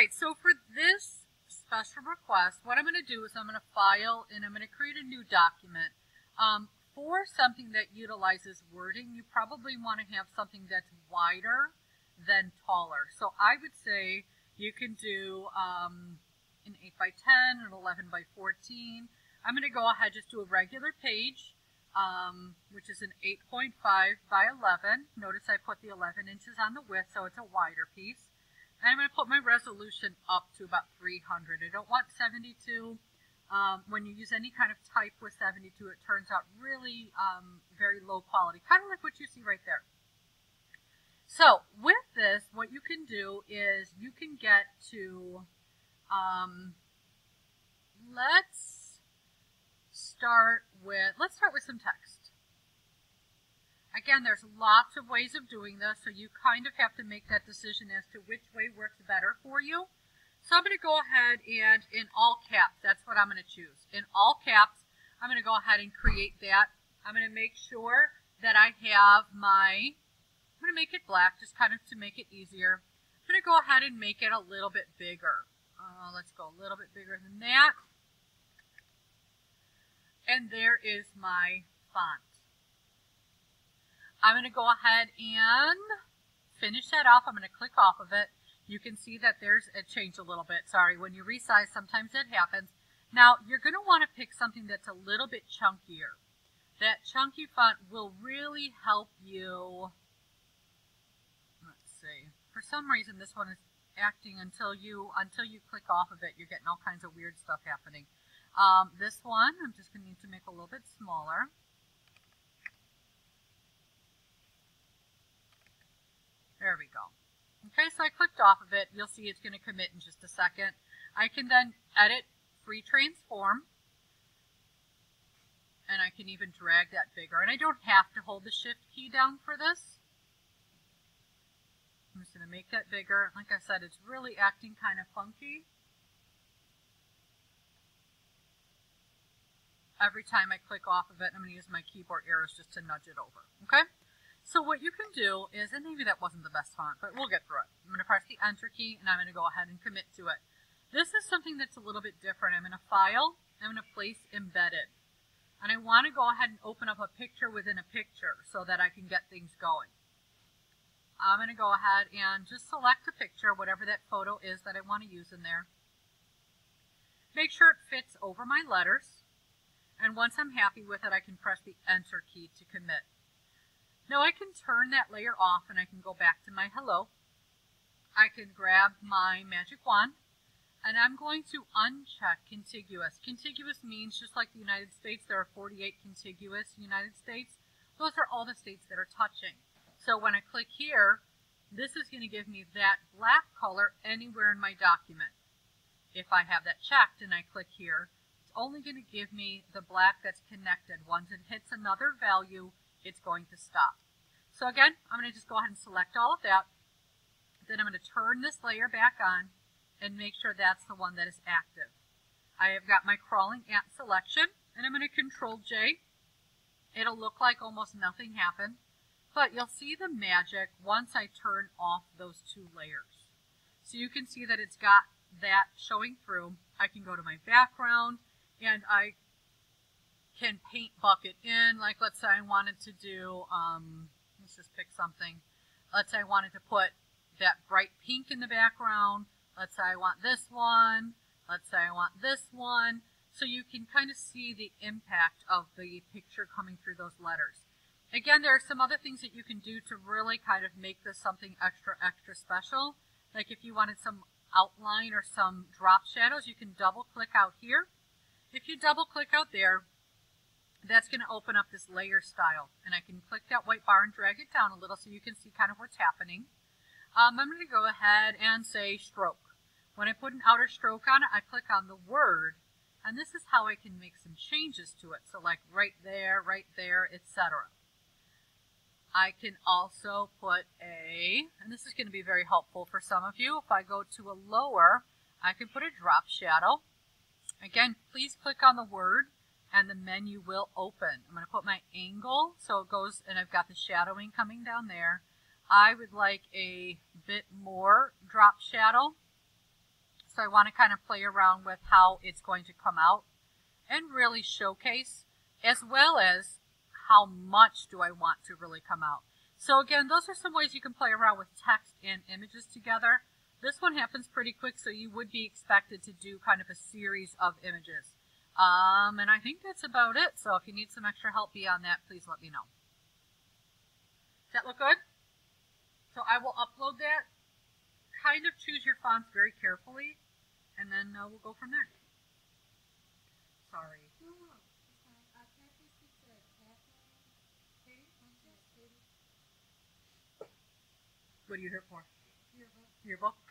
right, so for this special request, what I'm going to do is I'm going to file and I'm going to create a new document. Um, for something that utilizes wording, you probably want to have something that's wider than taller. So I would say you can do um, an 8 by 10, an 11 by 14. I'm going to go ahead just do a regular page, um, which is an 8.5 by 11. Notice I put the 11 inches on the width, so it's a wider piece. And I'm going to put my resolution up to about 300. I don't want 72. Um, when you use any kind of type with 72, it turns out really um, very low quality, kind of like what you see right there. So with this, what you can do is you can get to, um, let's start with, let's start with some text. Again, there's lots of ways of doing this, so you kind of have to make that decision as to which way works better for you. So I'm going to go ahead and in all caps, that's what I'm going to choose. In all caps, I'm going to go ahead and create that. I'm going to make sure that I have my I'm going to make it black just kind of to make it easier. I'm going to go ahead and make it a little bit bigger. Uh, let's go a little bit bigger than that. And there is my font. I'm going to go ahead and finish that off. I'm going to click off of it. You can see that there's a change a little bit. Sorry, when you resize, sometimes it happens. Now, you're going to want to pick something that's a little bit chunkier. That chunky font will really help you Let's see. For some reason, this one is acting until you until you click off of it. You're getting all kinds of weird stuff happening. Um, this one, I'm just going to need to make a little bit smaller. There we go. Okay, so I clicked off of it. You'll see it's going to commit in just a second. I can then edit free transform. And I can even drag that bigger. And I don't have to hold the shift key down for this. I'm just going to make that bigger. Like I said, it's really acting kind of funky. Every time I click off of it, I'm going to use my keyboard arrows just to nudge it over. Okay? So what you can do is, and maybe that wasn't the best font, but we'll get through it. I'm going to press the Enter key, and I'm going to go ahead and commit to it. This is something that's a little bit different. I'm in a File, I'm going to place Embedded. And I want to go ahead and open up a picture within a picture so that I can get things going. I'm going to go ahead and just select a picture, whatever that photo is that I want to use in there. Make sure it fits over my letters. And once I'm happy with it, I can press the Enter key to commit. Now I can turn that layer off and I can go back to my hello. I can grab my magic wand and I'm going to uncheck contiguous. Contiguous means just like the United States, there are 48 contiguous United States. Those are all the states that are touching. So when I click here, this is going to give me that black color anywhere in my document. If I have that checked and I click here, it's only going to give me the black that's connected. Once it hits another value, it's going to stop. So again, I'm going to just go ahead and select all of that. Then I'm going to turn this layer back on and make sure that's the one that is active. I have got my crawling ant selection, and I'm going to control J. It'll look like almost nothing happened. But you'll see the magic once I turn off those two layers. So you can see that it's got that showing through. I can go to my background and I can paint bucket in. Like let's say I wanted to do, um, let's just pick something. Let's say I wanted to put that bright pink in the background. Let's say I want this one. Let's say I want this one. So you can kind of see the impact of the picture coming through those letters. Again, there are some other things that you can do to really kind of make this something extra, extra special. Like if you wanted some outline or some drop shadows, you can double click out here. If you double click out there, that's going to open up this layer style. And I can click that white bar and drag it down a little so you can see kind of what's happening. Um, I'm going to go ahead and say stroke. When I put an outer stroke on it, I click on the word. And this is how I can make some changes to it. So like right there, right there, etc. I can also put a, and this is going to be very helpful for some of you, if I go to a lower, I can put a drop shadow. Again, please click on the word and the menu will open. I'm going to put my angle so it goes, and I've got the shadowing coming down there. I would like a bit more drop shadow. So I want to kind of play around with how it's going to come out and really showcase as well as how much do I want to really come out. So again, those are some ways you can play around with text and images together. This one happens pretty quick, so you would be expected to do kind of a series of images. Um, and I think that's about it. So if you need some extra help beyond that, please let me know. Does that look good? So I will upload that. Kind of choose your fonts very carefully, and then uh, we'll go from there. Sorry. What are you here for? Yearbook.